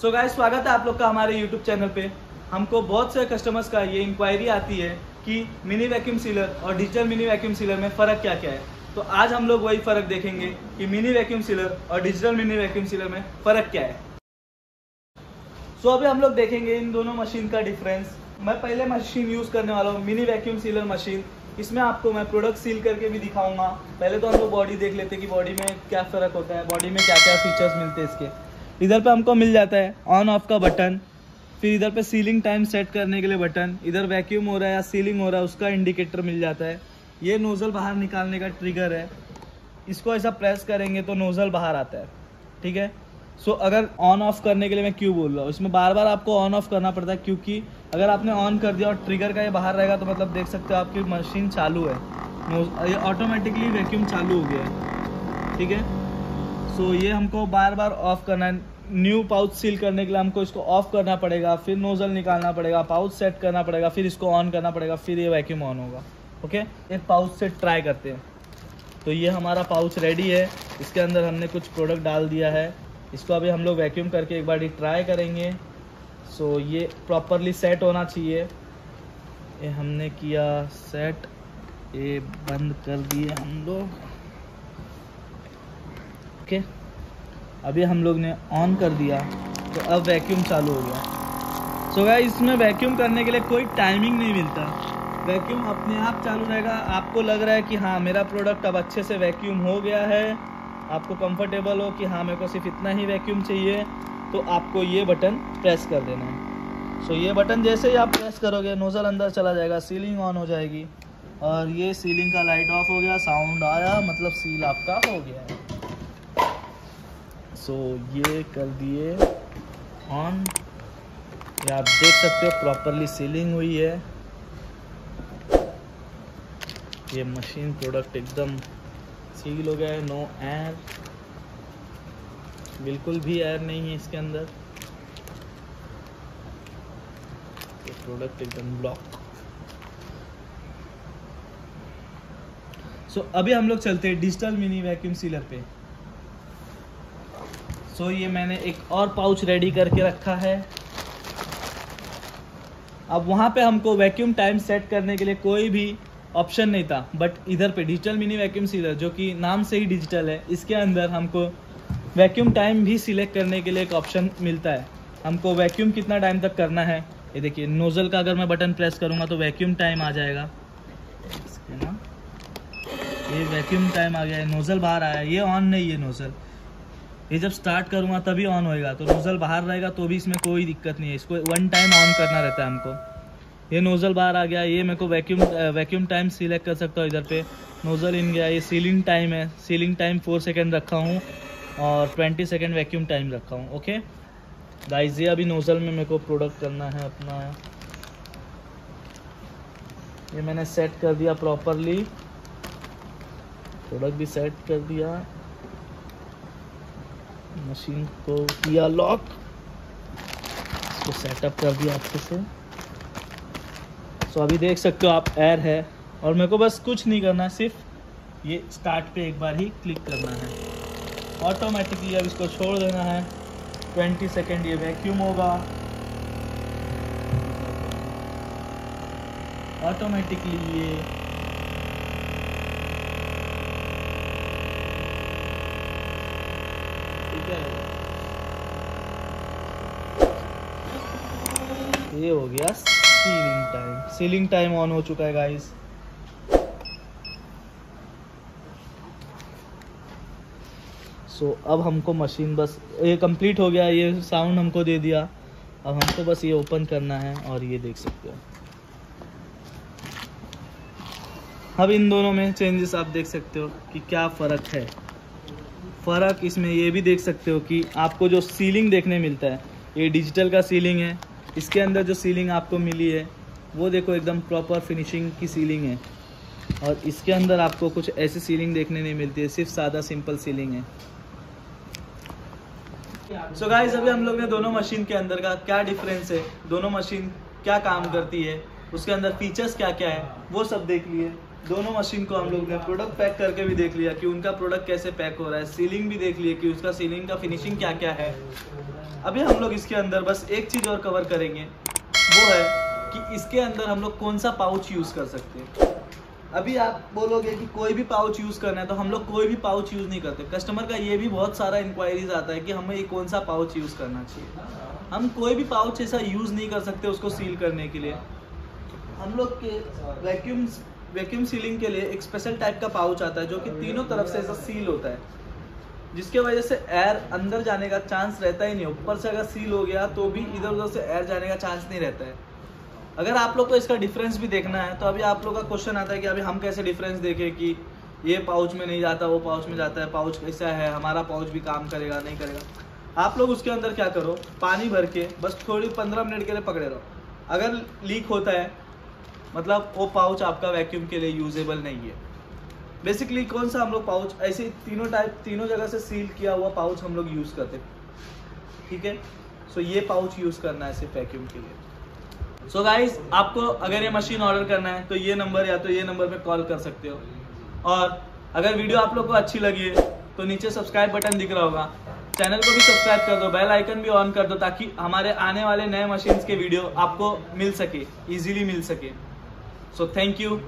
So guys स्वागत है आप लोग का हमारे यूट्यूब चैनल पे। हमको बहुत से कस्टमर्स का ये इंक्वायरी आती है कि मिनी वैक्यूम सीलर और डिजिटल मिनी वैक्यूम सीलर में फ़र्क क्या क्या है। तो आज हम लोग वही फ़र्क देखेंगे कि मिनी वैक्यूम सीलर और डिजिटल मिनी वैक्यूम सीलर में फ़र्क क्या है। सो अभी हम लोग देखेंगे इन दोनों मशीन का डिफरेंस मैं पहले मशीन यूज़ करने वाला हूँ मिनी वैक्यूम सीलर मशीन इसमें आपको मैं प्रोडक्ट सील करके भी दिखाऊँगा। पहले तो हम लोग बॉडी देख लेते हैं कि बॉडी में क्या फ़र्क होता है बॉडी में क्या क्या फीचर्स मिलते हैं इसके। इधर पे हमको मिल जाता है ऑन ऑफ़ का बटन फिर इधर पे सीलिंग टाइम सेट करने के लिए बटन इधर वैक्यूम हो रहा है या सीलिंग हो रहा है उसका इंडिकेटर मिल जाता है। ये नोज़ल बाहर निकालने का ट्रिगर है। इसको ऐसा प्रेस करेंगे तो नोज़ल बाहर आता है ठीक है? सो so, अगर ऑन ऑफ़ करने के लिए मैं क्यों बोल रहा हूँ? इसमें बार बार आपको ऑन ऑफ़ करना पड़ता है क्योंकि अगर आपने ऑन कर दिया और ट्रिगर का ये बाहर रहेगा तो मतलब देख सकते हो आपकी मशीन चालू है। ये ऑटोमेटिकली वैक्यूम चालू हो गया है ठीक है? सो ये हमको बार बार ऑफ़ करना है। न्यू पाउच सील करने के लिए हमको इसको ऑफ़ करना पड़ेगा फिर नोजल निकालना पड़ेगा पाउच सेट करना पड़ेगा फिर इसको ऑन करना पड़ेगा फिर ये वैक्यूम ऑन होगा। ओके एक पाउच से ट्राई करते हैं। तो ये हमारा पाउच रेडी है। इसके अंदर हमने कुछ प्रोडक्ट डाल दिया है। इसको अभी हम लोग वैक्यूम करके एक बार ट्राई करेंगे। सो so, ये प्रॉपरली सेट होना चाहिए। ये हमने किया सेट ये बंद कर दिए हम लोग। ओके अभी हम लोग ने ऑन कर दिया तो अब वैक्यूम चालू हो गया। सो so गाइस इसमें वैक्यूम करने के लिए कोई टाइमिंग नहीं मिलता। वैक्यूम अपने आप चालू रहेगा। आपको लग रहा है कि हाँ मेरा प्रोडक्ट अब अच्छे से वैक्यूम हो गया है। आपको कंफर्टेबल हो कि हाँ मेरे को सिर्फ़ इतना ही वैक्यूम चाहिए तो आपको ये बटन प्रेस कर देना है। सो so, ये बटन जैसे ही आप प्रेस करोगे नोज़ल अंदर चला जाएगा सीलिंग ऑन हो जाएगी। और ये सीलिंग का लाइट ऑफ़ हो गया साउंड आया मतलब सील आपका हो गया है। सो ये कर दिए ऑन ये आप देख सकते हो प्रॉपरली सीलिंग हुई है। ये मशीन प्रोडक्ट एकदम सील हो गया है नो एयर बिल्कुल भी एयर नहीं है इसके अंदर। ये प्रोडक्ट एकदम ब्लॉक सो so, अभी हम लोग चलते हैं डिजिटल मिनी वैक्यूम सीलर पे। सो so, ये मैंने एक और पाउच रेडी करके रखा है। अब वहाँ पे हमको वैक्यूम टाइम सेट करने के लिए कोई भी ऑप्शन नहीं था बट इधर पे डिजिटल मिनी वैक्यूम सीलर जो कि नाम से ही डिजिटल है इसके अंदर हमको वैक्यूम टाइम भी सिलेक्ट करने के लिए एक ऑप्शन मिलता है। हमको वैक्यूम कितना टाइम तक करना है? ये देखिए नोज़ल का अगर मैं बटन प्रेस करूँगा तो वैक्यूम टाइम आ जाएगा। ये वैक्यूम टाइम आ गया है नोज़ल बाहर आया ये ऑन नहीं है नोज़ल ये जब स्टार्ट करूँगा तभी ऑन होएगा। तो नोज़ल बाहर रहेगा तो भी इसमें कोई दिक्कत नहीं है। इसको वन टाइम ऑन करना रहता है हमको। ये नोज़ल बाहर आ गया, ये मेरे को वैक्यूम वैक्यूम टाइम सिलेक्ट कर सकता हूँ इधर पे। नोज़ल इन गया, ये सीलिंग टाइम है। सीलिंग टाइम फोर सेकेंड रखा हूँ और 20 सेकेंड वैक्यूम टाइम रखा हूँ ओके गाइस ये अभी नोज़ल में मेरे को प्रोडक्ट करना है अपना। ये मैंने सेट कर दिया प्रॉपरली प्रोडक्ट भी सेट कर दिया। मशीन को किया लॉक। इसको सेटअप कर दिया अच्छे से। सो अभी देख सकते हो आप एयर है। और मेरे को बस कुछ नहीं करना है, सिर्फ़ ये स्टार्ट पे एक बार ही क्लिक करना है। ऑटोमेटिकली अब इसको छोड़ देना है। 20 सेकेंड ये वैक्यूम होगा। ऑटोमेटिकली ये ठीक है ये हो गया sealing time sealing time on हो चुका है गाइस सो so, अब हमको मशीन बस ये कंप्लीट हो गया ये साउंड हमको दे दिया। अब हमको बस ये ओपन करना है और ये देख सकते हो। अब इन दोनों में चेंजेस आप देख सकते हो कि क्या फ़र्क है। फ़र्क इसमें ये भी देख सकते हो कि आपको जो सीलिंग देखने मिलता है, ये डिजिटल का सीलिंग है, इसके अंदर जो सीलिंग आपको मिली है, वो देखो एकदम प्रॉपर फिनिशिंग की सीलिंग है। और इसके अंदर आपको कुछ ऐसी सीलिंग देखने नहीं मिलती है, सिर्फ़ सादा सिंपल सीलिंग है। सो so गाइस अभी हम लोग ने दोनों मशीन के अंदर का क्या डिफरेंस है, दोनों मशीन क्या काम करती है, उसके अंदर फीचर्स क्या क्या है, वो सब देख लिए। दोनों मशीन को हम लोग ने प्रोडक्ट पैक करके भी देख लिया कि उनका प्रोडक्ट कैसे पैक हो रहा है। सीलिंग भी देख लिए कि उसका सीलिंग का फिनिशिंग क्या क्या है। अभी हम लोग इसके अंदर बस एक चीज़ और कवर करेंगे। वो है कि इसके अंदर हम लोग कौन सा पाउच यूज़ कर सकते हैं। अभी आप बोलोगे कि कोई भी पाउच यूज़ करना है तो हम लोग कोई भी पाउच यूज़ नहीं करते। कस्टमर का ये भी बहुत सारा इंक्वायरीज आता है कि हमें ये कौन सा पाउच यूज़ करना चाहिए। हम कोई भी पाउच ऐसा यूज़ नहीं कर सकते उसको सील करने के लिए। हम लोग के वैक्यूम वैक्यूम सीलिंग के लिए एक स्पेशल टाइप का पाउच आता है, जो कि तीनों तरफ़ से ऐसा सील होता है। जिसके वजह से एयर अंदर जाने का चांस रहता ही नहीं, ऊपर से अगर सील हो गया तो भी इधर उधर से एयर जाने का चांस नहीं रहता है। अगर आप लोग को इसका डिफरेंस भी देखना है तो अभी आप लोग का क्वेश्चन आता है कि अभी हम कैसे डिफरेंस देखें कि ये पाउच में नहीं जाता, वो पाउच में जाता है पाउच कैसा है, हमारा पाउच भी काम करेगा, नहीं करेगा। आप लोग उसके अंदर क्या करो, पानी भर के बस थोड़ी पंद्रह मिनट के लिए पकड़े रहो। अगर लीक होता है मतलब वो पाउच आपका वैक्यूम के लिए यूजेबल नहीं है। बेसिकली कौन सा हम लोग पाउच ऐसे तीनों टाइप तीनों जगह से सील किया हुआ पाउच हम लोग यूज़ करते। ठीक है? सो ये पाउच यूज़ करना है सिर्फ़ वैक्यूम के लिए। सो so गाइज़ आपको अगर ये मशीन ऑर्डर करना है तो ये नंबर या तो ये नंबर पे कॉल कर सकते हो। और अगर वीडियो आप लोग को अच्छी लगी है तो नीचे सब्सक्राइब बटन दिख रहा होगा। चैनल को भी सब्सक्राइब कर दो बेल आइकन भी ऑन कर दो, ताकि हमारे आने वाले नए मशीन्स के वीडियो आपको मिल सके इजीली मिल सके। So thank you